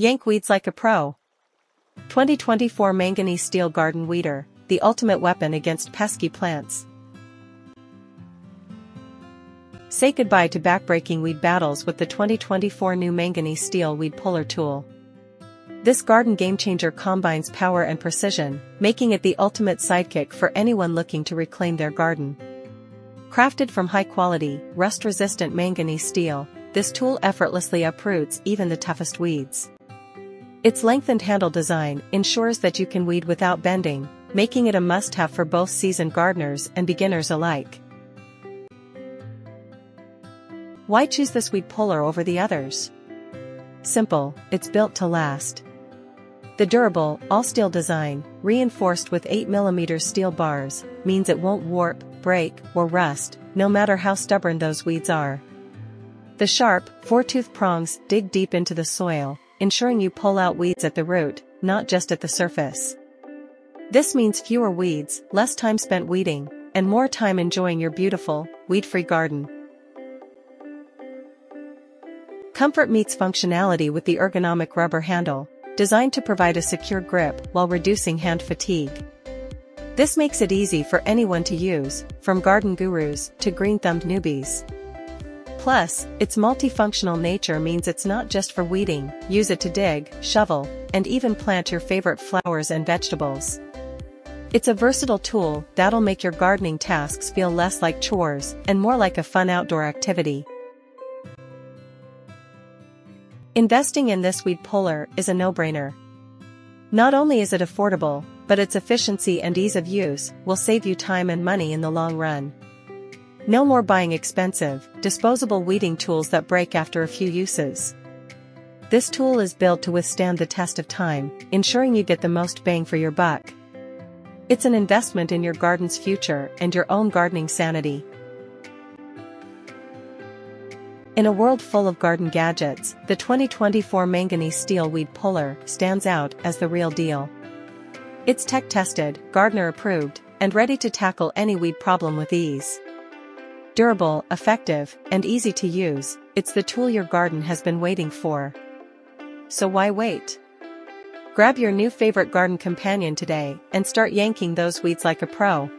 Yank weeds like a pro. 2024 Manganese Steel Garden Weeder, the ultimate weapon against pesky plants. Say goodbye to backbreaking weed battles with the 2024 new Manganese Steel Weed Puller Tool. This garden game-changer combines power and precision, making it the ultimate sidekick for anyone looking to reclaim their garden. Crafted from high-quality, rust-resistant manganese steel, this tool effortlessly uproots even the toughest weeds. Its lengthened handle design ensures that you can weed without bending, making it a must-have for both seasoned gardeners and beginners alike. Why choose this weed puller over the others? Simple, it's built to last. The durable, all-steel design, reinforced with 8mm steel bars, means it won't warp, break, or rust, no matter how stubborn those weeds are. The sharp, four-tooth prongs dig deep into the soil, ensuring you pull out weeds at the root, not just at the surface. This means fewer weeds, less time spent weeding, and more time enjoying your beautiful, weed-free garden. Comfort meets functionality with the ergonomic rubber handle, designed to provide a secure grip while reducing hand fatigue. This makes it easy for anyone to use, from garden gurus to green-thumbed newbies. Plus, its multifunctional nature means it's not just for weeding, use it to dig, shovel, and even plant your favorite flowers and vegetables. It's a versatile tool that'll make your gardening tasks feel less like chores and more like a fun outdoor activity. Investing in this weed puller is a no-brainer. Not only is it affordable, but its efficiency and ease of use will save you time and money in the long run. No more buying expensive, disposable weeding tools that break after a few uses. This tool is built to withstand the test of time, ensuring you get the most bang for your buck. It's an investment in your garden's future and your own gardening sanity. In a world full of garden gadgets, the 2024 Manganese Steel Weed Puller stands out as the real deal. It's tech-tested, gardener-approved, and ready to tackle any weed problem with ease. Durable, effective, and easy to use, it's the tool your garden has been waiting for. So why wait? Grab your new favorite garden companion today and start yanking those weeds like a pro.